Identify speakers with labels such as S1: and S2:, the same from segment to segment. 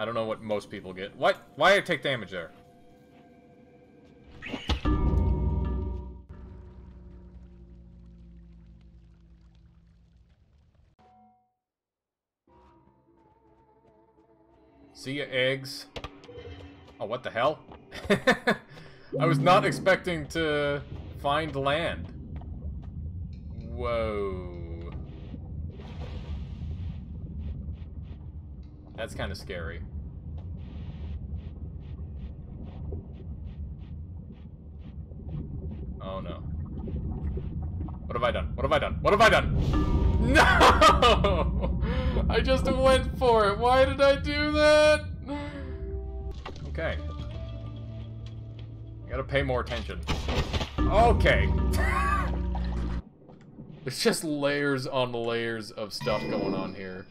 S1: I don't know what most people get. What? Why did I take damage there? See ya, eggs. Oh, what the hell? I was not expecting to find land. Whoa. That's kind of scary. Oh no. What have I done? What have I done? What have I done? No! I just went for it. Why did I do that? Okay. I gotta pay more attention. Okay. There's just layers on layers of stuff going on here.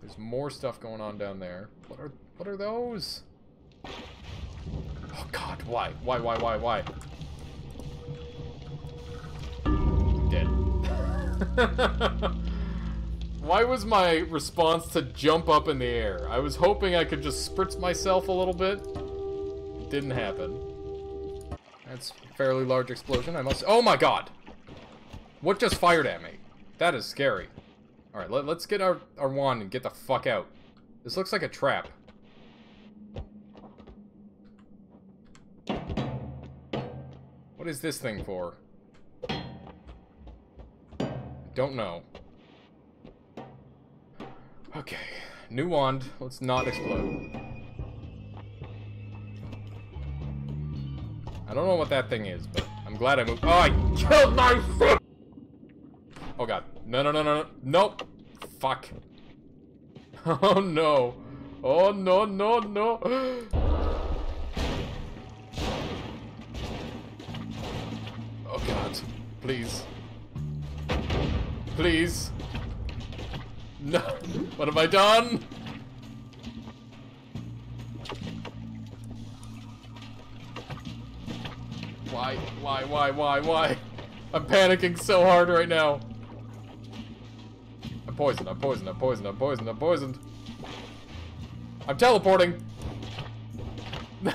S1: There's more stuff going on down there. What are what are those? Oh god, why? Why, why, why, why? Dead. why was my response to jump up in the air? I was hoping I could just spritz myself a little bit. It didn't happen. That's a fairly large explosion. I must- Oh my god! What just fired at me? That is scary. Alright, let, us get our, our wand and get the fuck out. This looks like a trap. What is this thing for? Don't know. Okay. New wand. Let's not explode. I don't know what that thing is, but I'm glad I moved. Oh, I killed my foot! Oh god. No, no, no, no, no. Nope. Fuck. Oh no. Oh no, no, no. Please. Please. No. What have I done? Why? Why? Why? Why? Why? I'm panicking so hard right now. I'm poisoned, I'm poisoned, I'm poisoned, I'm poisoned, I'm poisoned. I'm teleporting!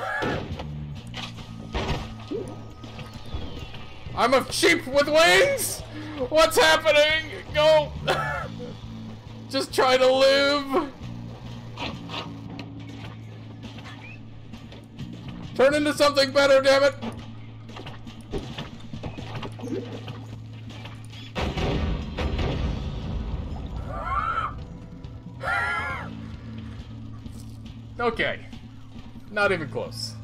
S1: I'm a sheep with wings! What's happening? Go! Just try to live! Turn into something better, damn it! Okay. Not even close.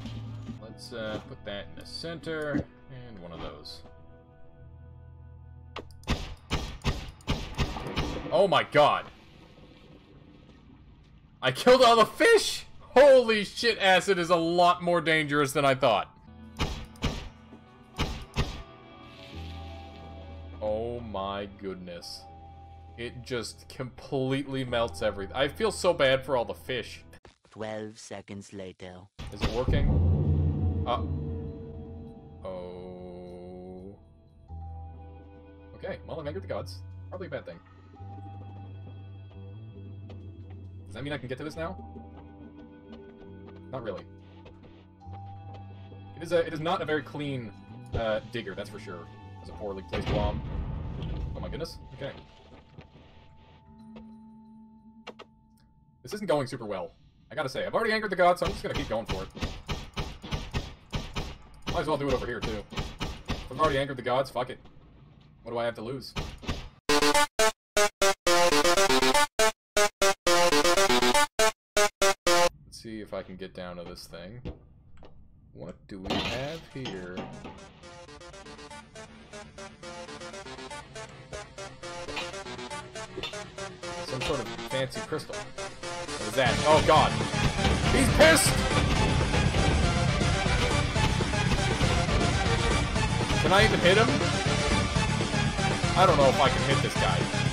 S1: Let's uh, put that in the center, Oh my god. I killed all the fish! Holy shit, acid is a lot more dangerous than I thought. Oh my goodness. It just completely melts everything. I feel so bad for all the fish.
S2: 12 seconds later.
S1: Is it working? Uh. Oh. Okay, well, I've angered the gods. Probably a bad thing. Does that mean I can get to this now? Not really. It is a. It is not a very clean uh, digger, that's for sure. It's a poorly placed bomb. Oh my goodness. Okay. This isn't going super well. I gotta say, I've already angered the gods, so I'm just gonna keep going for it. Might as well do it over here, too. If I've already angered the gods, fuck it. What do I have to lose? If I can get down to this thing. What do we have here? Some sort of fancy crystal. What is that? Oh god. He's pissed! Can I even hit him? I don't know if I can hit this guy.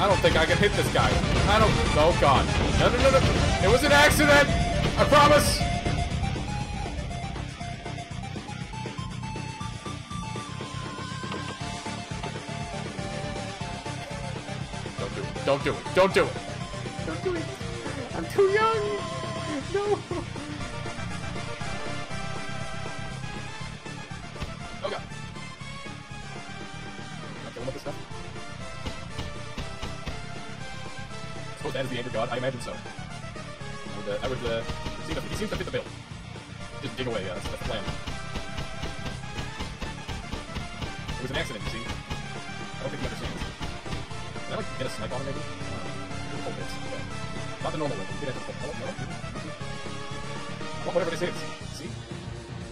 S1: I don't think I can hit this guy. I don't... Oh god. No, no, no, no. It was an accident! I promise! Don't do it. Don't do it. Don't do it. Don't do it. I'm too young. No. That is the anger god. I imagine so. I would, uh, I would, uh, seem to, he seems to fit the bill. Just dig away, uh, that's, that's the plan. It was an accident, you see. I don't think he understands. Can I, like, get a snipe on him, maybe? Uh, full. Okay. Not the normal way, but get it to full. Oh, no. Well, whatever this is. See?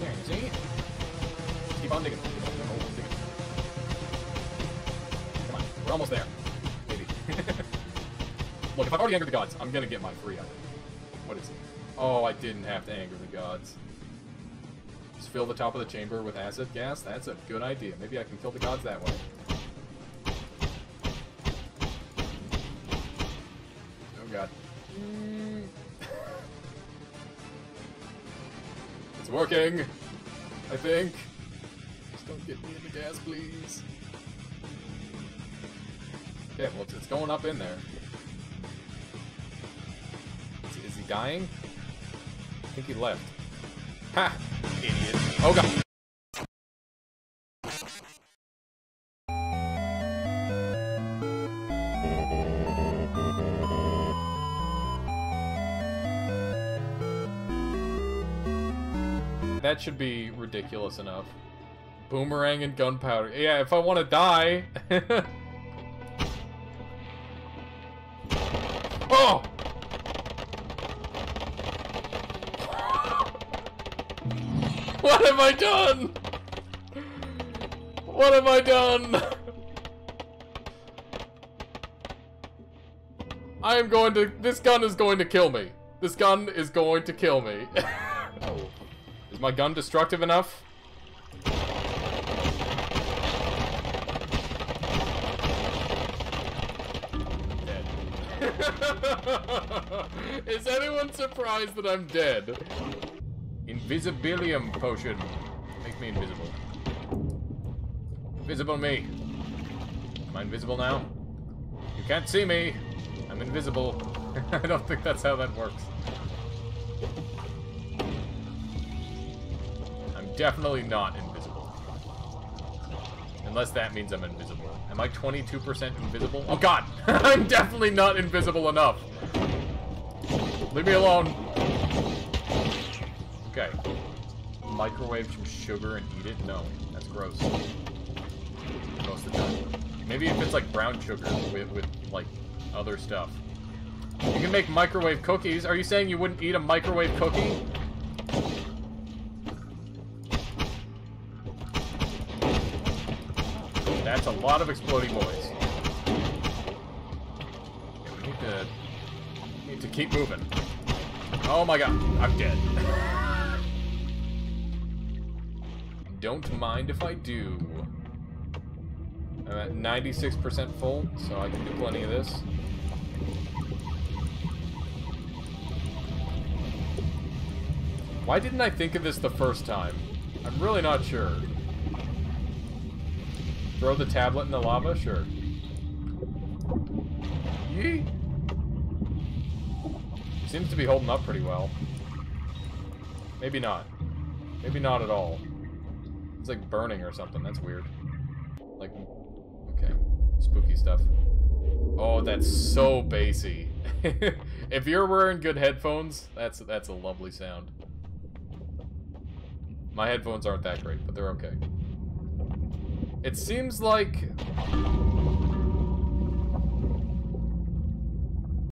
S1: There, you see? Just keep on digging. Keep on digging. Oh, digging. Come on, we're almost there. Look, if I've already angered the gods, I'm gonna get my free item. What is it? Oh, I didn't have to anger the gods. Just fill the top of the chamber with acid gas? That's a good idea. Maybe I can kill the gods that way. Oh god. it's working! I think. Just don't get me in the gas, please. Okay, well, it's going up in there. Dying? I think he left. Ha! Idiot. Oh god. That should be ridiculous enough. Boomerang and gunpowder. Yeah, if I want to die. oh! What have I done? What have I done? I am going to... This gun is going to kill me. This gun is going to kill me. oh. Is my gun destructive enough? Dead. is anyone surprised that I'm dead? Invisibilium potion. Make me invisible. Invisible me. Am I invisible now? You can't see me. I'm invisible. I don't think that's how that works. I'm definitely not invisible. Unless that means I'm invisible. Am I 22% invisible? Oh god! I'm definitely not invisible enough. Leave me alone. Okay. Microwave some sugar and eat it? No, that's gross. Most of the time. Maybe if it's like brown sugar with, with like other stuff. You can make microwave cookies. Are you saying you wouldn't eat a microwave cookie? That's a lot of exploding boys. We need to need to keep moving. Oh my god, I'm dead. Don't mind if I do. I'm at 96% full, so I can do plenty of this. Why didn't I think of this the first time? I'm really not sure. Throw the tablet in the lava? Sure. Yee. Seems to be holding up pretty well. Maybe not. Maybe not at all. It's like burning or something. That's weird. Like, okay. Spooky stuff. Oh, that's so bassy. if you're wearing good headphones, that's that's a lovely sound. My headphones aren't that great, but they're okay. It seems like